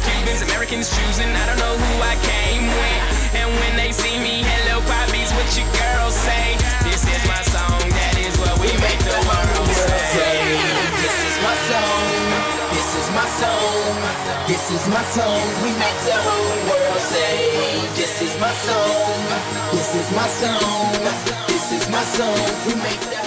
Mexicans, Cubans, Americans choosing. I don't know who I came with. And when they see me, hello, poppies, what your girls say? This is my song, that is what we make the world say. This is my song. This is my song. This is my song. We make the whole world say. This is my song. This is my song. This is my song. We make the